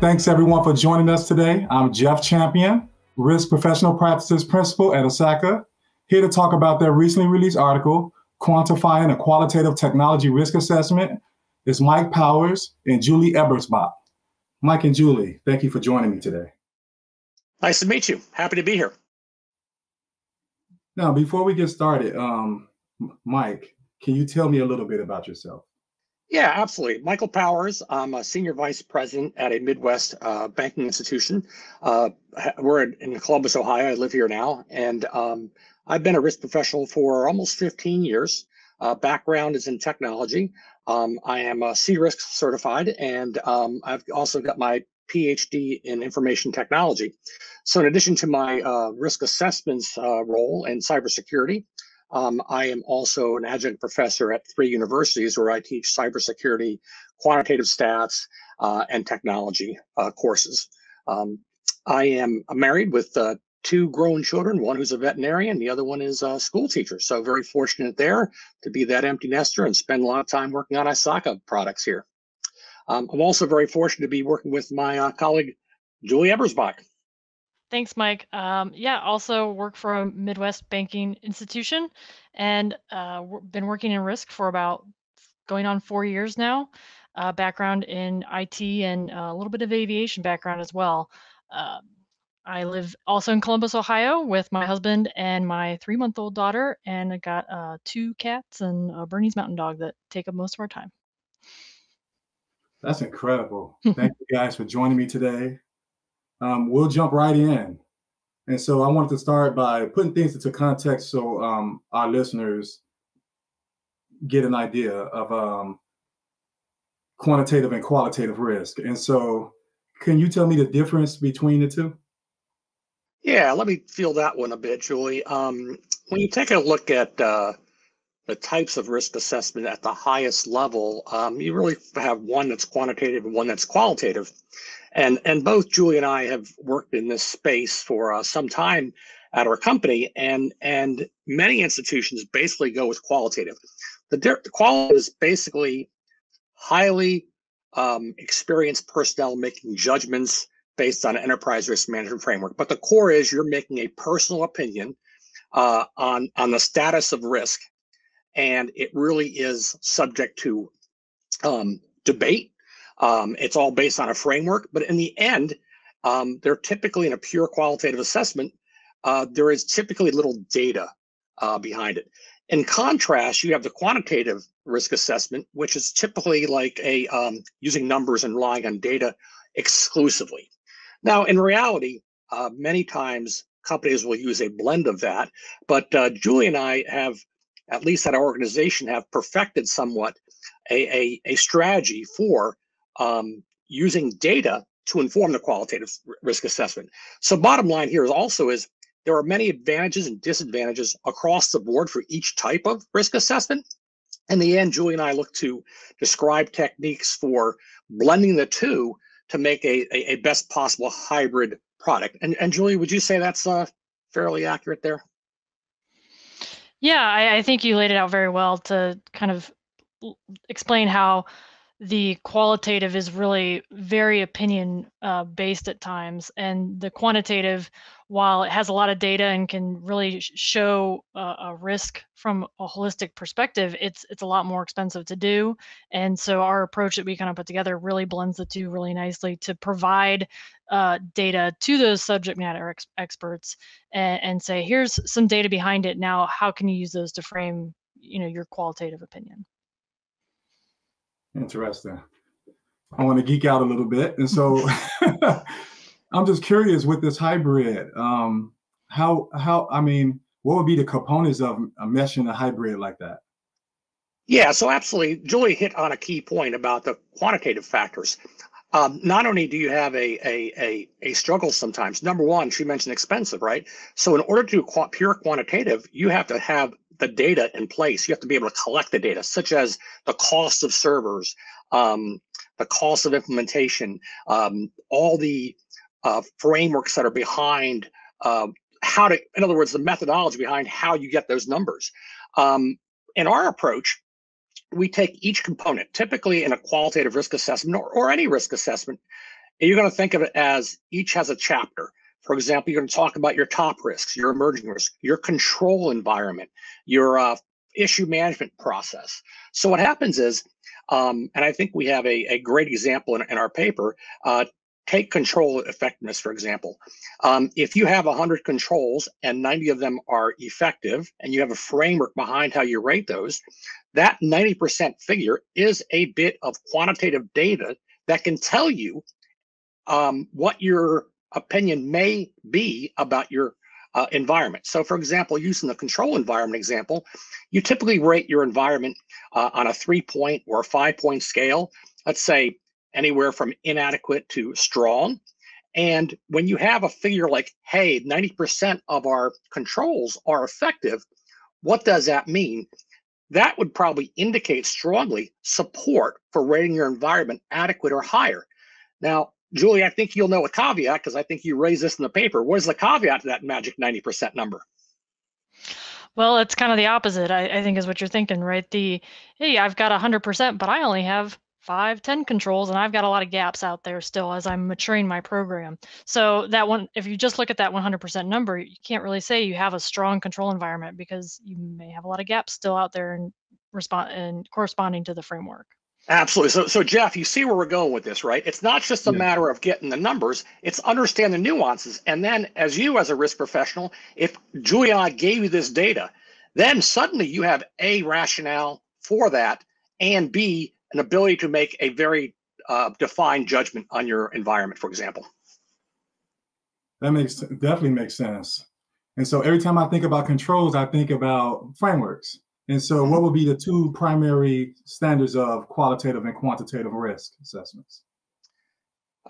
Thanks everyone for joining us today. I'm Jeff Champion, Risk Professional Practices Principal at ISACA, here to talk about their recently released article, Quantifying a Qualitative Technology Risk Assessment. It's Mike Powers and Julie Ebersbach. Mike and Julie, thank you for joining me today. Nice to meet you. Happy to be here. Now, before we get started, um, Mike, can you tell me a little bit about yourself? Yeah, absolutely. Michael Powers. I'm a senior vice president at a Midwest uh, banking institution. Uh, we're in Columbus, Ohio. I live here now, and um, I've been a risk professional for almost 15 years. Uh, background is in technology. Um, I am a CRISC certified, and um, I've also got my PhD in information technology. So, in addition to my uh, risk assessments uh, role in cybersecurity, um, I am also an adjunct professor at three universities where I teach cybersecurity, quantitative stats, uh, and technology uh, courses. Um, I am married with uh, two grown children, one who's a veterinarian, the other one is a school teacher. So very fortunate there to be that empty nester and spend a lot of time working on ISACA products here. Um, I'm also very fortunate to be working with my uh, colleague, Julie Ebersbach. Thanks, Mike. Um, yeah, also work for a Midwest banking institution and uh, been working in risk for about going on four years now. Uh, background in IT and a little bit of aviation background as well. Uh, I live also in Columbus, Ohio, with my husband and my three-month-old daughter, and I got uh, two cats and a Bernese Mountain Dog that take up most of our time. That's incredible. Thank you guys for joining me today um, we'll jump right in. And so I wanted to start by putting things into context so um, our listeners get an idea of um, quantitative and qualitative risk. And so, can you tell me the difference between the two? Yeah, let me feel that one a bit, Julie. Um, when you take a look at uh, the types of risk assessment at the highest level, um, you really have one that's quantitative and one that's qualitative. And, and both Julie and I have worked in this space for uh, some time at our company, and, and many institutions basically go with qualitative. The, the quality is basically highly um, experienced personnel making judgments based on an enterprise risk management framework. But the core is you're making a personal opinion uh, on, on the status of risk, and it really is subject to um, debate um, it's all based on a framework, but in the end, um, they're typically in a pure qualitative assessment. Uh, there is typically little data uh, behind it. In contrast, you have the quantitative risk assessment, which is typically like a um, using numbers and relying on data exclusively. Now, in reality, uh, many times companies will use a blend of that, but uh, Julie and I have, at least at our organization, have perfected somewhat a, a, a strategy for um, using data to inform the qualitative risk assessment. So bottom line here is also is there are many advantages and disadvantages across the board for each type of risk assessment. In the end, Julie and I look to describe techniques for blending the two to make a, a, a best possible hybrid product. And, and Julie, would you say that's uh, fairly accurate there? Yeah, I, I think you laid it out very well to kind of explain how the qualitative is really very opinion uh, based at times and the quantitative while it has a lot of data and can really show uh, a risk from a holistic perspective it's it's a lot more expensive to do. And so our approach that we kind of put together really blends the two really nicely to provide uh, data to those subject matter ex- experts and, and say here's some data behind it. Now how can you use those to frame you know your qualitative opinion Interesting. I want to geek out a little bit, and so I'm just curious with this hybrid. Um, how how I mean, what would be the components of meshing a hybrid like that? Yeah, so absolutely, Julie hit on a key point about the quantitative factors. Um, not only do you have a, a, a, a, struggle sometimes, number one, she mentioned expensive, right? So in order to do qu- pure quantitative, you have to have the data in place. You have to be able to collect the data, such as the cost of servers, um, the cost of implementation, um, all the uh, frameworks that are behind uh, how to, in other words, the methodology behind how you get those numbers. Um, in our approach, we take each component, typically in a qualitative risk assessment or, or any risk assessment, you're going to think of it as each has a chapter. For example, you're going to talk about your top risks, your emerging risk, your control environment, your uh, issue management process. So what happens is, um, and I think we have a, a great example in, in our paper. Uh, take control effectiveness, for example. Um, if you have 100 controls and 90 of them are effective, and you have a framework behind how you rate those, that 90% figure is a bit of quantitative data that can tell you um, what your opinion may be about your uh, environment. So, for example, using the control environment example, you typically rate your environment uh, on a three point or a five point scale. Let's say anywhere from inadequate to strong. And when you have a figure like, hey, 90% of our controls are effective, what does that mean? That would probably indicate strongly support for rating your environment adequate or higher. Now, Julie, I think you'll know a caveat because I think you raised this in the paper. What is the caveat to that magic 90% number? Well, it's kind of the opposite, I, I think is what you're thinking, right? The, hey, I've got 100%, but I only have five, 10 controls, and I've got a lot of gaps out there still as I'm maturing my program. So that one, if you just look at that 100% number, you can't really say you have a strong control environment because you may have a lot of gaps still out there and respond and corresponding to the framework. Absolutely. So, so Jeff, you see where we're going with this, right? It's not just a yeah. matter of getting the numbers; it's understand the nuances. And then, as you, as a risk professional, if I gave you this data, then suddenly you have a rationale for that, and b an ability to make a very uh, defined judgment on your environment, for example. That makes definitely makes sense. And so every time I think about controls, I think about frameworks. And so, what would be the two primary standards of qualitative and quantitative risk assessments?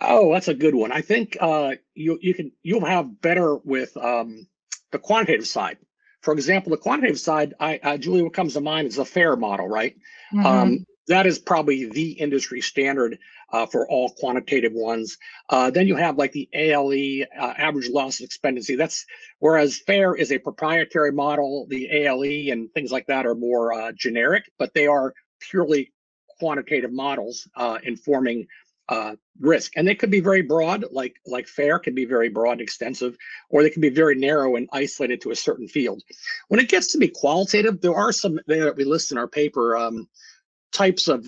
Oh, that's a good one. I think uh, you you can you'll have better with um, the quantitative side. For example, the quantitative side, I, uh, Julie, what comes to mind is the FAIR model, right? Mm-hmm. Um, that is probably the industry standard uh, for all quantitative ones. Uh, then you have like the ALE, uh, average loss expectancy. That's whereas FAIR is a proprietary model, the ALE and things like that are more uh, generic, but they are purely quantitative models uh, informing uh, risk. And they could be very broad, like like FAIR can be very broad and extensive, or they can be very narrow and isolated to a certain field. When it gets to be qualitative, there are some that we list in our paper. Um, types of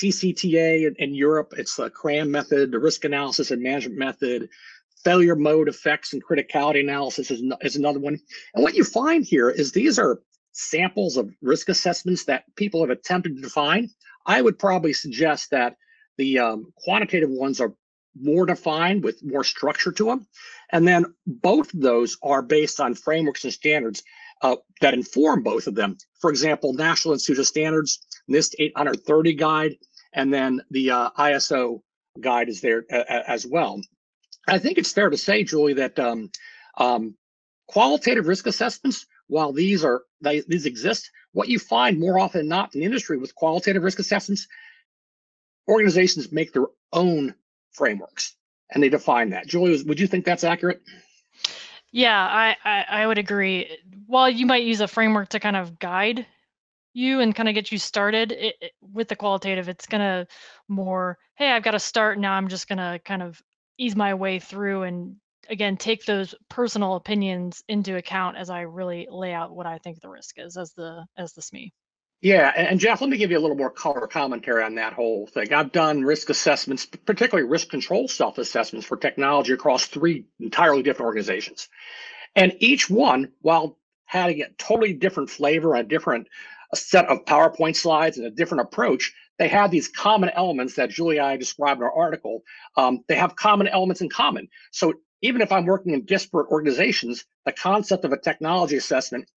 CCTA in, in, Europe. It's the CRAMM method, the risk analysis and management method. Failure mode effects and criticality analysis is, is another one. And what you find here is these are samples of risk assessments that people have attempted to define. I would probably suggest that the um, quantitative ones are more defined with more structure to them. And then both of those are based on frameworks and standards uh, that inform both of them. For example, National Institute of Standards NIST 830 guide, and then the uh, ISO guide is there uh, as well. I think it's fair to say, Julie, that um, um, qualitative risk assessments, while these are they, these exist, what you find more often than not in the industry with qualitative risk assessments, organizations make their own frameworks and they define that. Julie, would you think that's accurate? Yeah, I, I, I would agree. While you might use a framework to kind of guide you and kind of get you started it, it, with the qualitative it's to more hey i've got to start now i'm just to kind of ease my way through and again take those personal opinions into account as i really lay out what i think the risk is as the as the sme yeah and, jeff let me give you a little more color commentary on that whole thing i've done risk assessments particularly risk control self assessments for technology across three entirely different organizations and each one while having a totally different flavor a different a set of PowerPoint slides and a different approach, they have these common elements that Julie and I described in our article. Um, they have common elements in common. So even if I'm working in disparate organizations, the concept of a technology assessment,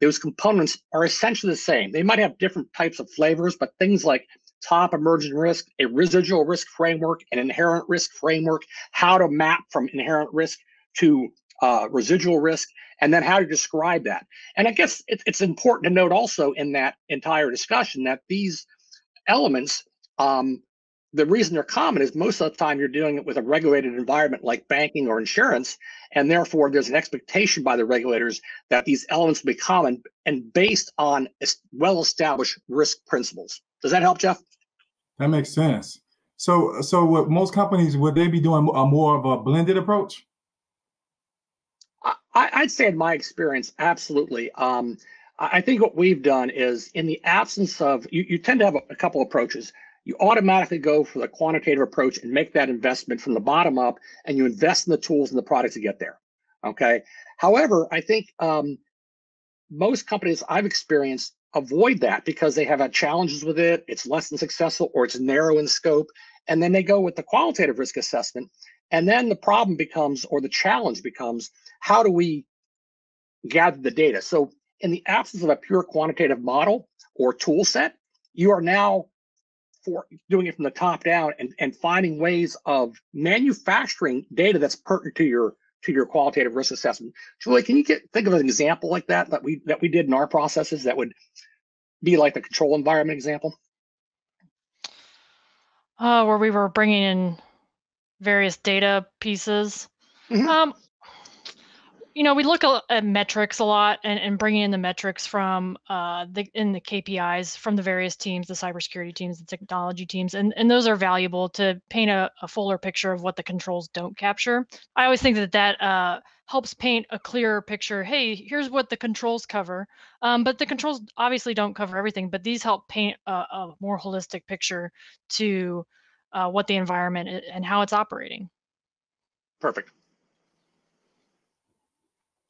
those components are essentially the same. They might have different types of flavors, but things like top emerging risk, a residual risk framework, an inherent risk framework, how to map from inherent risk to uh, residual risk, and then how to describe that. And I guess it, it's important to note also in that entire discussion that these elements, um, the reason they're common is most of the time you're doing it with a regulated environment like banking or insurance, and therefore there's an expectation by the regulators that these elements will be common and based on well-established risk principles. Does that help, Jeff? That makes sense. So, so what most companies would they be doing a more of a blended approach? I, would say, in my experience, absolutely. Um, I think what we've done is, in the absence of, you, you tend to have a, a couple approaches. You automatically go for the quantitative approach and make that investment from the bottom up, and you invest in the tools and the products to get there. Okay. However, I think um, most companies I've experienced avoid that because they have had challenges with it, it's less than successful, or it's narrow in scope. And then they go with the qualitative risk assessment. And then the problem becomes, or the challenge becomes, how do we gather the data? So, in the absence of a pure quantitative model or tool set, you are now for doing it from the top down and, and finding ways of manufacturing data that's pertinent to your to your qualitative risk assessment. Julie, can you get think of an example like that that we that we did in our processes that would be like the control environment example? Uh, where we were bringing in various data pieces. Mm-hmm. Um, you know, we look at metrics a lot and, and bringing in the metrics from uh, the in the KPIs from the various teams, the cybersecurity teams, the technology teams, and, and those are valuable to paint a, a fuller picture of what the controls don't capture. I always think that that uh, helps paint a clearer picture. Hey, here's what the controls cover, um, but the controls obviously don't cover everything. But these help paint a, a more holistic picture to uh, what the environment and how it's operating. Perfect.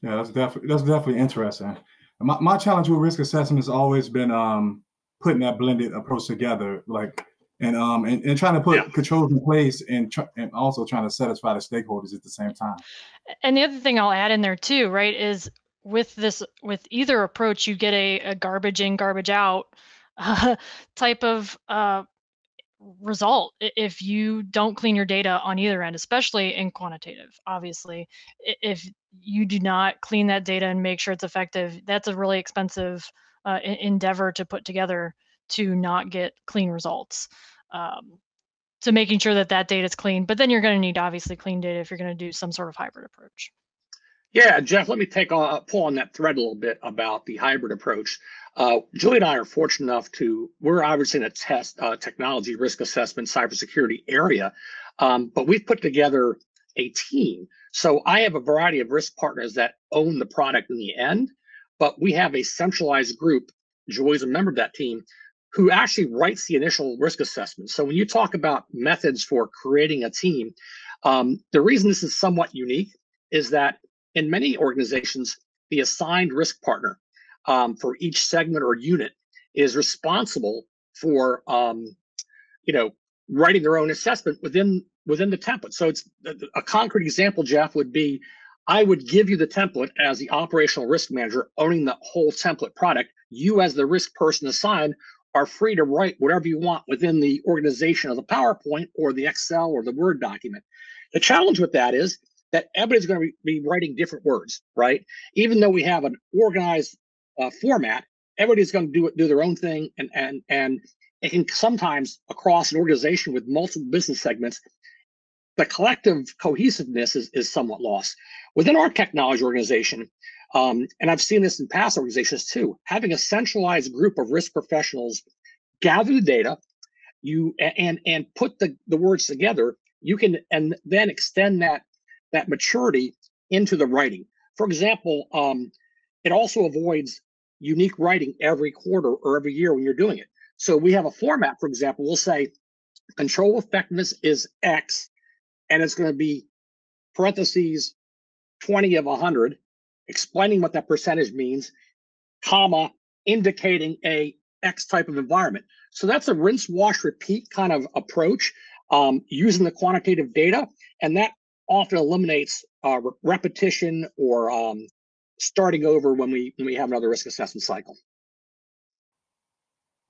Yeah, that's definitely that's definitely interesting. My, my challenge with risk assessment has always been um, putting that blended approach together, like and um and, and trying to put yeah. controls in place and tr- and also trying to satisfy the stakeholders at the same time. And the other thing I'll add in there too, right, is with this with either approach, you get a, a garbage in, garbage out uh, type of uh, result if you don't clean your data on either end, especially in quantitative. Obviously, if you do not clean that data and make sure it's effective, that's a really expensive uh, endeavor to put together to not get clean results. Um, so making sure that that data is clean, but then you're going to need obviously clean data if you're going to do some sort of hybrid approach. Yeah, Jeff, let me take a pull on that thread a little bit about the hybrid approach. Uh, Julie and I are fortunate enough to, we're obviously in a test uh, technology risk assessment cybersecurity area, um, but we've put together a team. So I have a variety of risk partners that own the product in the end, but we have a centralized group, Julie's a member of that team, who actually writes the initial risk assessment. So when you talk about methods for creating a team, um, the reason this is somewhat unique is that in many organizations, the assigned risk partner um, for each segment or unit is responsible for, um, you know, writing their own assessment within within the template. So it's a concrete example, Jeff, would be I would give you the template as the operational risk manager owning the whole template product. You, as the risk person assigned, are free to write whatever you want within the organization of the PowerPoint or the Excel or the Word document. The challenge with that is that everybody's going to be writing different words, right? Even though we have an organized uh, format, everybody's going to do do their own thing, and and and it can sometimes across an organization with multiple business segments, the collective cohesiveness is, is somewhat lost. Within our technology organization, um, and I've seen this in past organizations too, having a centralized group of risk professionals gather the data, you and and put the, the words together, you can and then extend that that maturity into the writing. For example, um, it also avoids unique writing every quarter or every year when you're doing it. So we have a format, for example, we'll say control effectiveness is X, and it's going to be parentheses 20 of 100, explaining what that percentage means, comma, indicating a X type of environment. So that's a rinse, wash, repeat kind of approach um, using the quantitative data. And that often eliminates uh, repetition or um, starting over when we when we have another risk assessment cycle.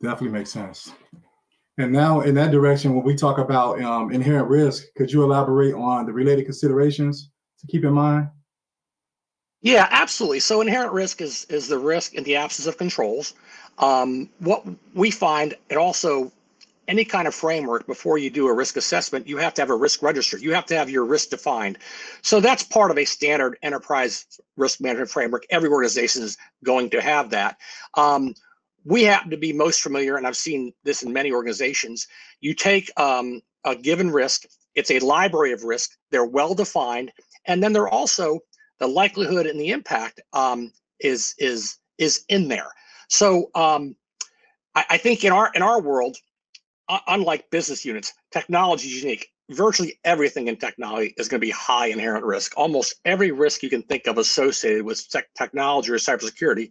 Definitely makes sense. And now, in that direction, when we talk about um, inherent risk, could you elaborate on the related considerations to keep in mind? Yeah, absolutely. So, inherent risk is is the risk in the absence of controls. Um, what we find, it also any kind of framework before you do a risk assessment, you have to have a risk register. You have to have your risk defined. So that's part of a standard enterprise risk management framework. Every organization is going to have that. Um, we happen to be most familiar, and I've seen this in many organizations. You take um, a given risk, it's a library of risk, they're well defined, and then they're also the likelihood and the impact um, is is is in there. So um, I, I, think in our in our world, unlike business units, technology is unique. Virtually everything in technology is going to be high inherent risk. Almost every risk you can think of associated with tech, technology or cybersecurity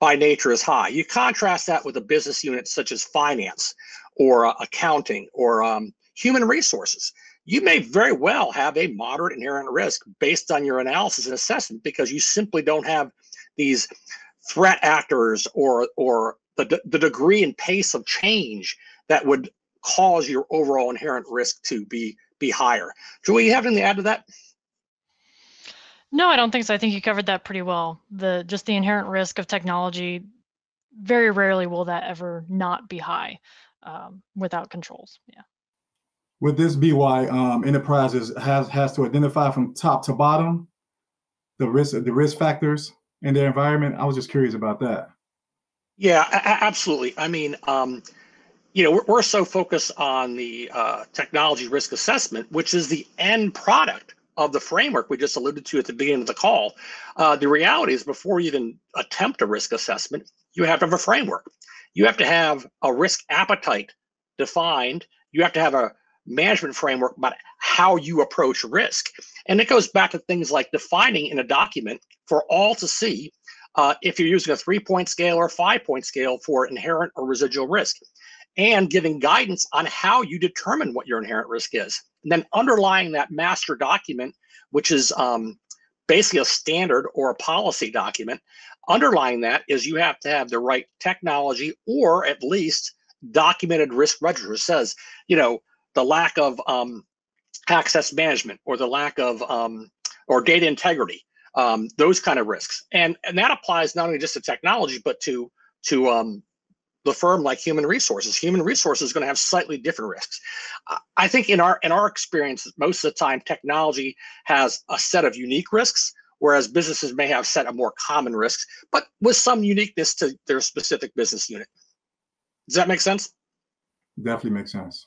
by nature is high. You contrast that with a business unit such as finance or uh, accounting or um, human resources. You may very well have a moderate inherent risk based on your analysis and assessment because you simply don't have these threat actors or or the, the degree and pace of change that would cause your overall inherent risk to be be higher. Julie, you have anything to add to that? No, I don't think so. I think you covered that pretty well. The just the inherent risk of technology. Very rarely will that ever not be high um, without controls. Yeah. Would this be why um, enterprises has has to identify from top to bottom the risk the risk factors in their environment? I was just curious about that. Yeah, a- absolutely. I mean, um, you know, we're, we're so focused on the uh, technology risk assessment, which is the end product of the framework we just alluded to at the beginning of the call. Uh, the reality is, before you even attempt a risk assessment, you have to have a framework. You have to have a risk appetite defined. You have to have a management framework about how you approach risk. And it goes back to things like defining in a document for all to see uh, if you're using a three point scale or five point scale for inherent or residual risk, and giving guidance on how you determine what your inherent risk is. And then underlying that master document, which is um, basically a standard or a policy document, underlying that is you have to have the right technology or at least documented risk register says, you know, the lack of um, access management or the lack of um, or data integrity, um, those kind of risks, and and that applies not only just to technology but to to um, the firm like human resources. Human resources is going to have slightly different risks. I think in our in our experience most of the time technology has a set of unique risks whereas businesses may have set of more common risks but with some uniqueness to their specific business unit. Does that make sense? Definitely makes sense.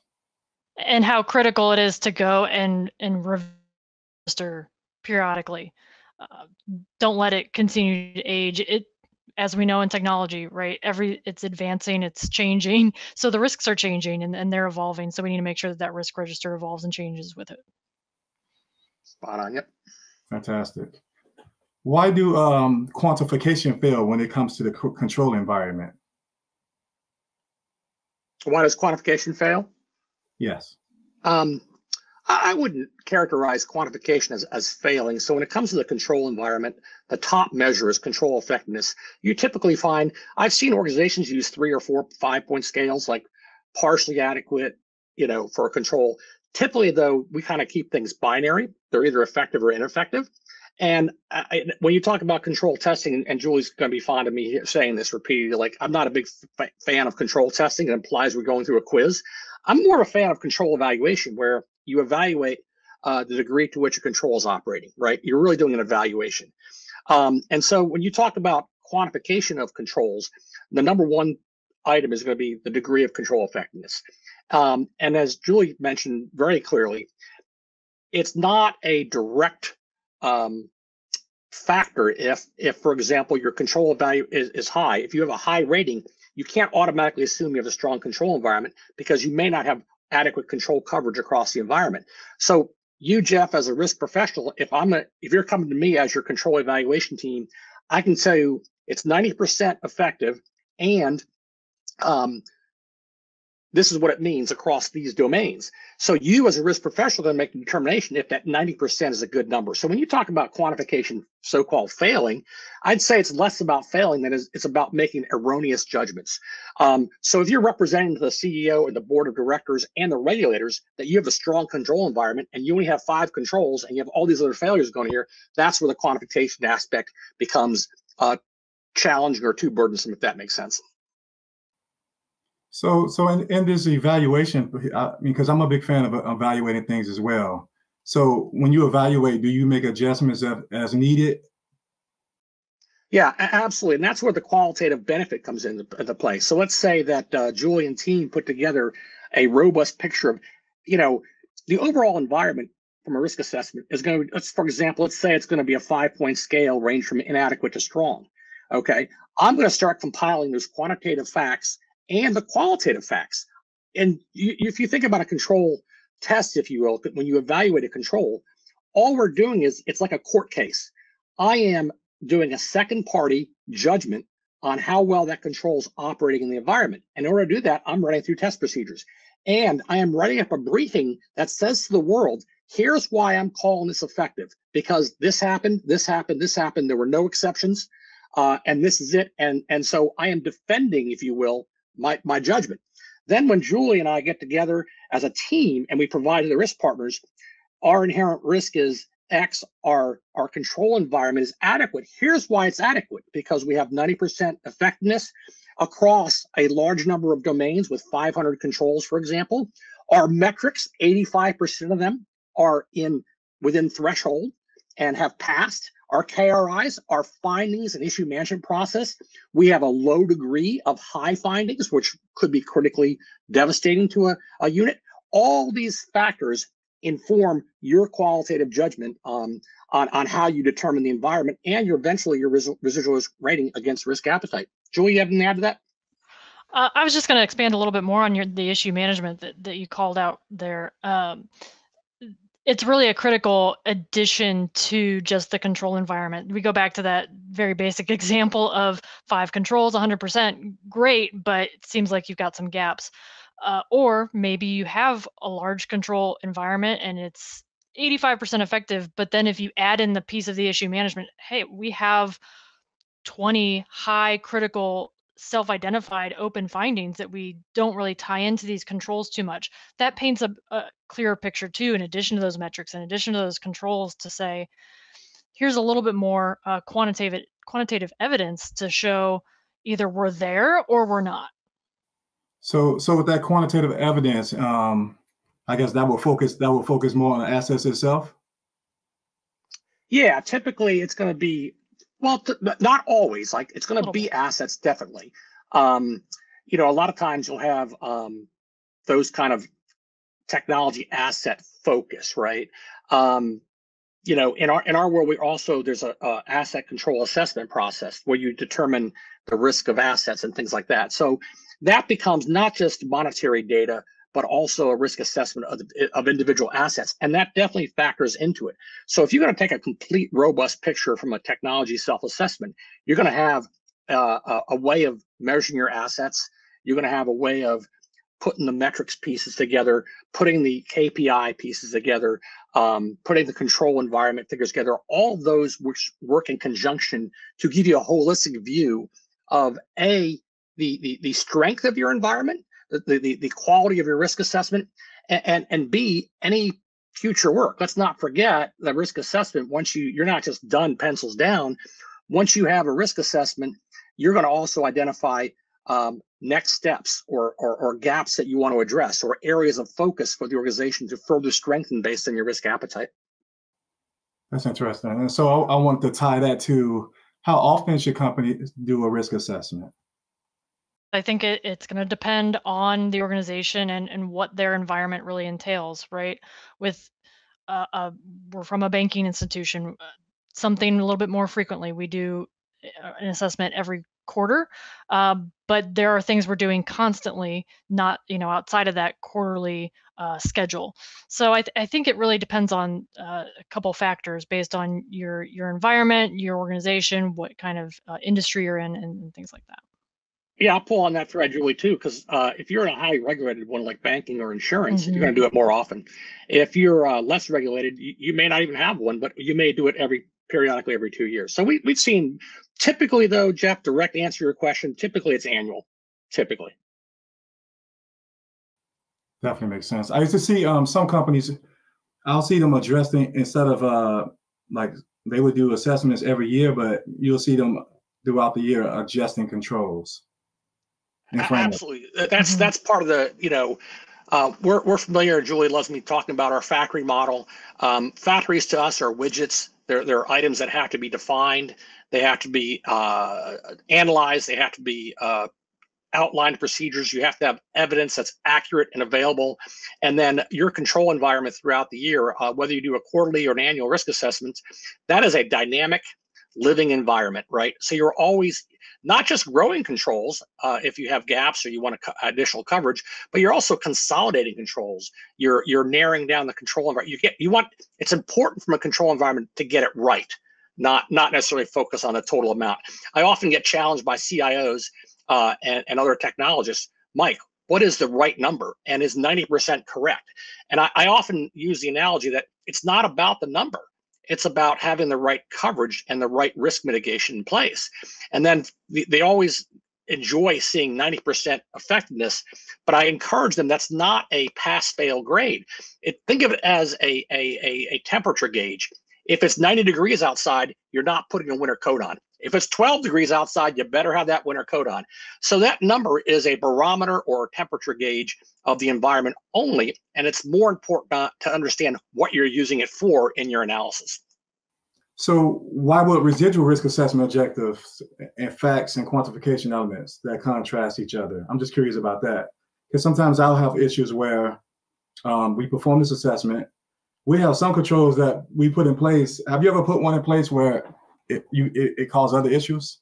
And how critical it is to go and and register periodically. Uh, don't let it continue to age. It as we know in technology, right? Every it's advancing, it's changing. So the risks are changing and, and they're evolving. So we need to make sure that that risk register evolves and changes with it. Spot on. Yep. Fantastic. Why do um, quantification fail when it comes to the control environment? Why does quantification fail? Yes. Um, I wouldn't characterize quantification as, as failing. So when it comes to the control environment, the top measure is control effectiveness. You typically find, I've seen organizations use three or four, five point scales, like partially adequate, you know, for control. Typically, though, we kind of keep things binary. They're either effective or ineffective. And uh, I, when you talk about control testing, and Julie's going to be fond of me saying this repeatedly, like I'm not a big f- fan of control testing. It implies we're going through a quiz. I'm more of a fan of control evaluation, where you evaluate uh, the degree to which a control is operating, right? You're really doing an evaluation. Um, and so when you talk about quantification of controls, the number one item is going to be the degree of control effectiveness. Um, and as Julie mentioned very clearly, it's not a direct um, factor if, if, for example, your control value is, is high. If you have a high rating, you can't automatically assume you have a strong control environment because you may not have adequate control coverage across the environment. So you, Jeff, as a risk professional, if I'm a, if you're coming to me as your control evaluation team, I can tell you it's 90% effective and um, this is what it means across these domains. So you as a risk professional to make a determination if that 90% is a good number. So when you talk about quantification, so-called failing, I'd say it's less about failing than it's about making erroneous judgments. Um, so if you're representing the CEO and the board of directors and the regulators that you have a strong control environment and you only have five controls and you have all these other failures going here, that's where the quantification aspect becomes uh, challenging or too burdensome, if that makes sense. So, so in, in this evaluation, I, because I'm a big fan of evaluating things as well. So, when you evaluate, do you make adjustments as, as needed? Yeah, absolutely. And that's where the qualitative benefit comes into, into play. So let's say that uh, Julie and team put together a robust picture of, you know, the overall environment from a risk assessment is going to, let's, for example, let's say it's going to be a five point scale range from inadequate to strong. Okay. I'm going to start compiling those quantitative facts and the qualitative facts. And you, if you think about a control test, if you will, when you evaluate a control, all we're doing is it's like a court case. I am doing a second party judgment on how well that control is operating in the environment. In order to do that, I'm running through test procedures. And I am writing up a briefing that says to the world, here's why I'm calling this effective because this happened, this happened, this happened. There were no exceptions. Uh, and this is it. And, and so I am defending, if you will, my, my judgment. Then when Julie and I get together as a team and we provide the risk partners, our inherent risk is X, our, our control environment is adequate. Here's why it's adequate, because we have 90% effectiveness across a large number of domains with 500 controls, for example. Our metrics, 85% of them are in within threshold and have passed. Our KRIs, our findings and issue management process, we have a low degree of high findings, which could be critically devastating to a, a unit. All these factors inform your qualitative judgment um, on, on how you determine the environment and your eventually your res- residual risk rating against risk appetite. Julie, you have anything to add to that? Uh, I was just going to expand a little bit more on your the issue management that, that you called out there. Um, it's really a critical addition to just the control environment. We go back to that very basic example of five controls, 100%, great, but it seems like you've got some gaps. Uh, or maybe you have a large control environment and it's 85% effective, but then if you add in the piece of the issue management, hey, we have 20 high critical self-identified open findings that we don't really tie into these controls too much. That paints a, a clearer picture too in addition to those metrics in addition to those controls to say here's a little bit more uh, quantitative quantitative evidence to show either we're there or we're not. So so with that quantitative evidence um i guess that will focus that will focus more on the assets itself? Yeah typically it's going to be well, not always. Like it's going to be assets, definitely. Um, you know, a lot of times you'll have um, those kind of technology asset focus, right? Um, you know, in our in our world, we also there's a, a, asset control assessment process where you determine the risk of assets and things like that. So that becomes not just monetary data, but also a risk assessment of, of individual assets. And that definitely factors into it. So if you're going to take a complete, robust picture from a technology self-assessment, you're going to have uh, a, a way of measuring your assets. You're going to have a way of putting the metrics pieces together, putting the KPI pieces together, um, putting the control environment figures together, all those which work in conjunction to give you a holistic view of A, the, the, the strength of your environment, the, the, the quality of your risk assessment, and, and, and B, any future work. Let's not forget the risk assessment. Once you, you're not just done pencils down. Once you have a risk assessment, you're going to also identify um, next steps or, or, or gaps that you want to address or areas of focus for the organization to further strengthen based on your risk appetite. That's interesting. And so I, I want to tie that to how often should companies do a risk assessment? I think it, it's going to depend on the organization and, and what their environment really entails, right? With uh, we're from a banking institution, uh, something a little bit more frequently. We do uh, an assessment every quarter, uh, but there are things we're doing constantly, not you know outside of that quarterly uh, schedule. So I, th- I think it really depends on a couple factors based on your your environment, your organization, what kind of industry you're in, and, and things like that. Yeah, I'll pull on that thread, Julie, too, because uh, if you're in a highly regulated one like banking or insurance, mm-hmm. you're going to do it more often. If you're uh, less regulated, you, you, may not even have one, but you may do it every periodically every two years. So we, we've seen typically, though, Jeff, direct answer to your question, typically it's annual, typically. Definitely makes sense. I used to see um, some companies, I'll see them addressing instead of uh, like they would do assessments every year, but you'll see them throughout the year adjusting controls. Absolutely, that's mm-hmm. that's part of the you know. Uh, we're, we're familiar, Julie loves me talking about our factory model. Um, factories to us are widgets There, there are items that have to be defined. They have to be uh, analyzed. They have to be uh, outlined procedures. You have to have evidence that's accurate and available. And then your control environment throughout the year, uh, whether you do a quarterly or an annual risk assessment, that is a dynamic living environment, right? So you're always not just growing controls uh, if you have gaps or you want co- additional coverage, but you're also consolidating controls. You're you're narrowing down the control environment. You get you want it's important from a control environment to get it right, not not necessarily focus on the total amount. I often get challenged by CIOs uh, and, and other technologists, Mike, what is the right number and is 90% correct? And I, I often use the analogy that it's not about the number. It's about having the right coverage and the right risk mitigation in place. And then they always enjoy seeing 90% effectiveness, but I encourage them that's not a pass fail grade. It, think of it as a, a, a, a temperature gauge. If it's 90 degrees outside, you're not putting a winter coat on. If it's 12 degrees outside, you better have that winter coat on. So that number is a barometer or a temperature gauge of the environment only, and it's more important to understand what you're using it for in your analysis. So why would residual risk assessment objectives and facts and quantification elements that contrast each other? I'm just curious about that because sometimes I'll have issues where um, we perform this assessment. We have some controls that we put in place. Have you ever put one in place where it you it, it caused other issues?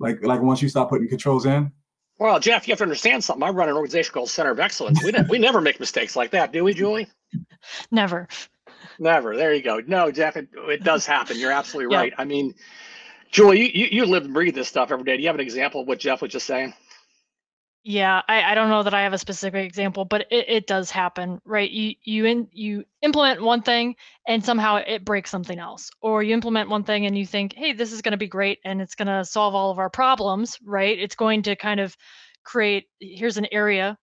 Like like once you start putting controls in? Well, Jeff, you have to understand something. I run an organization called Center of Excellence. We, we never make mistakes like that, do we, Julie? Never. Never. There you go. No, Jeff, it, it does happen. You're absolutely right. I mean, Julie, you, you, you live and breathe this stuff every day. Do you have an example of what Jeff was just saying? Yeah, I, I don't know that I have a specific example, but it, it does happen, right? You you in you implement one thing and somehow it breaks something else. Or you implement one thing and you think, hey, this is gonna be great and it's gonna solve all of our problems, right? It's going to kind of create here's an area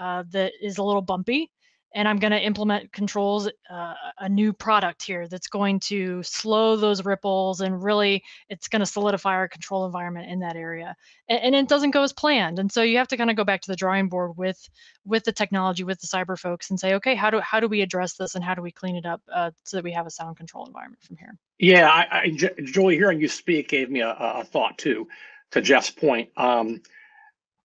uh, that is a little bumpy and I'm going to implement controls, uh, a new product here that's going to slow those ripples and really it's going to solidify our control environment in that area. And, and, it doesn't go as planned. And so you have to kind of go back to the drawing board with with the technology, with the cyber folks, and say, okay, how do how do we address this and how do we clean it up uh, so that we have a sound control environment from here? Yeah, I, I Joey, hearing you speak gave me a, a thought too, to Jeff's point. Um,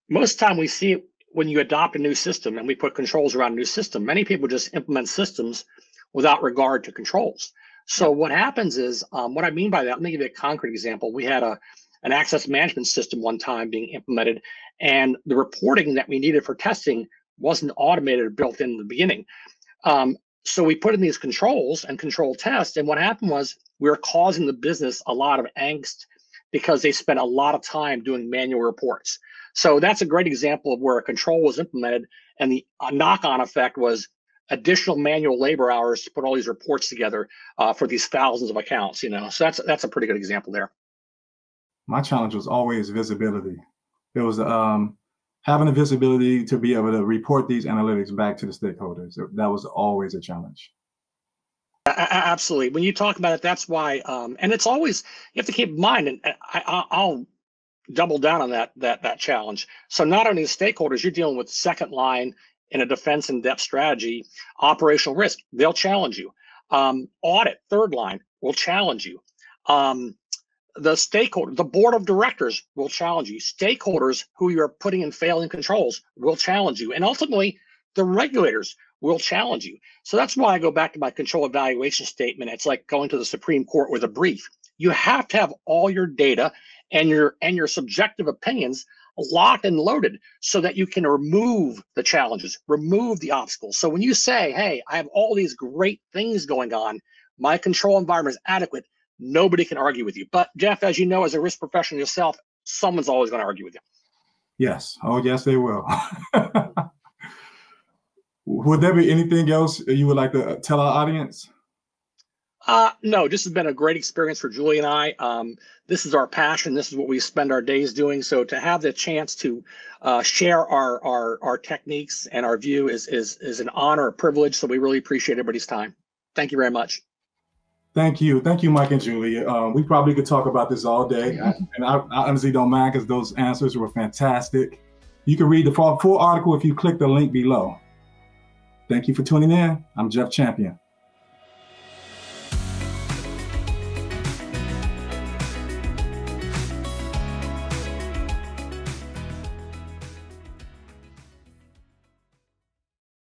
most time we see when you adopt a new system and we put controls around a new system, many people just implement systems without regard to controls. So what happens is, um, what I mean by that, let me give you a concrete example. We had a an access management system one time being implemented, and the reporting that we needed for testing wasn't automated or built in, in the beginning. Um, so we put in these controls and control tests, and what happened was we were causing the business a lot of angst because they spent a lot of time doing manual reports. So that's a great example of where a control was implemented, and the knock-on effect was additional manual labor hours to put all these reports together uh, for these thousands of accounts. You know, so that's that's a pretty good example there. My challenge was always visibility. It was um, having the visibility to be able to report these analytics back to the stakeholders. That was always a challenge. Absolutely. When you talk about it, that's why, um, and it's always you have to keep in mind. And I, will double down on that that that challenge. So not only the stakeholders, you're dealing with second line in a defense in depth strategy, operational risk, they'll challenge you. Um, audit, third line, will challenge you. Um, the stakeholder, the board of directors will challenge you. Stakeholders who you're putting in failing controls will challenge you. And ultimately, the regulators will challenge you. So that's why I go back to my control evaluation statement. It's like going to the Supreme Court with a brief. You have to have all your data and your and your subjective opinions locked and loaded so that you can remove the challenges, remove the obstacles. So when you say, "Hey, I have all these great things going on, my control environment is adequate," nobody can argue with you. But Jeff, as you know, as a risk professional yourself, someone's always going to argue with you. Yes. Oh, yes, they will. would there be anything else you would like to tell our audience? Uh, no, this has been a great experience for Julie and I. Um, this is our passion. This is what we spend our days doing. So to have the chance to uh, share our, our our techniques and our view is is is an honor, a privilege. So we really appreciate everybody's time. Thank you very much. Thank you, thank you, Mike and Julie. Um, we probably could talk about this all day, and I, I honestly don't mind because those answers were fantastic. You can read the full, full article if you click the link below. Thank you for tuning in. I'm Jeff Champion.